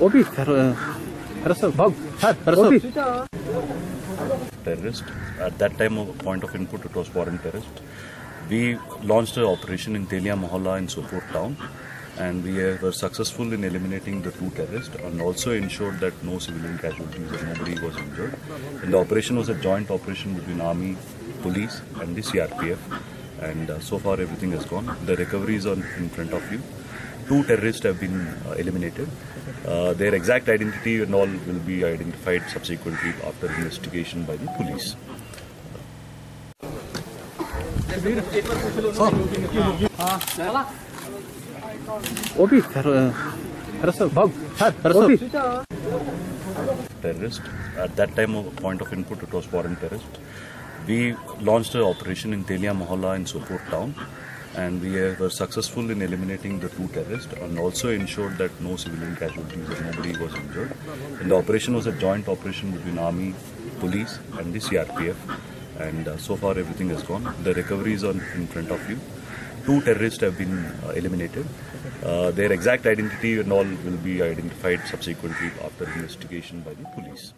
Obi, Harasov, Bob, Terrorist. At that time, of point of input, it was foreign terrorist. We launched an operation in Telia Mohalla in Sopore town and we were successful in eliminating the two terrorists and also ensured that no civilian casualties and nobody was injured. And the operation was a joint operation between Army, Police and the CRPF and uh, so far everything has gone. The recovery is on in front of you. Two terrorists have been uh, eliminated. Uh, their exact identity and all will be identified subsequently after investigation by the police. Obi, Terrorist. At that time, point of input, it was foreign terrorist. We launched an operation in Telia Mohalla in Sopore town, and we were successful in eliminating the two terrorists and also ensured that no civilian casualties and nobody was injured. And the operation was a joint operation between army, police, and the CRPF. And uh, so far, everything has gone. The recoveries are in front of you. Two terrorists have been uh, eliminated. Uh, their exact identity and all will be identified subsequently after investigation by the police.